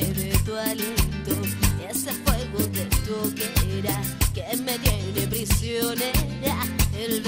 beber tu aliento, ese fuego de tu hoguera que me tiene prisionera. El